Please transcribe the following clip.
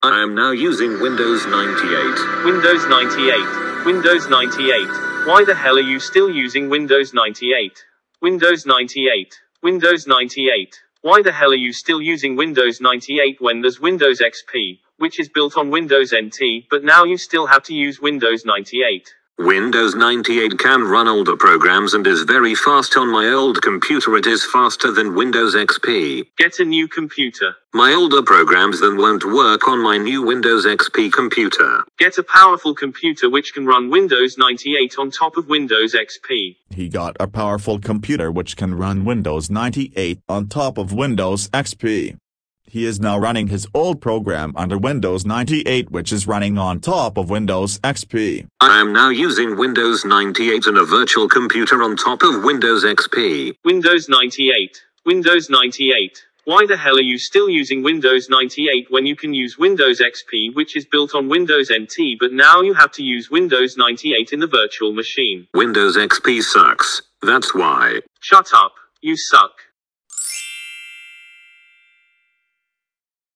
I am now using Windows 98. Windows 98. Windows 98. Why the hell are you still using Windows 98? Windows 98. Windows 98. Why the hell are you still using Windows 98 when there's Windows XP, which is built on Windows NT, but now you still have to use Windows 98? Windows 98 can run older programs and is very fast on my old computer. It is faster than Windows XP. Get a new computer. My older programs then won't work on my new Windows XP computer. Get a powerful computer which can run Windows 98 on top of Windows XP. He got a powerful computer which can run Windows 98 on top of Windows XP. He is now running his old program under Windows 98 which is running on top of Windows XP. I am now using Windows 98 and a virtual computer on top of Windows XP. Windows 98. Windows 98. Why the hell are you still using Windows 98 when you can use Windows XP which is built on Windows NT but now you have to use Windows 98 in the virtual machine? Windows XP sucks. That's why. Shut up. You suck.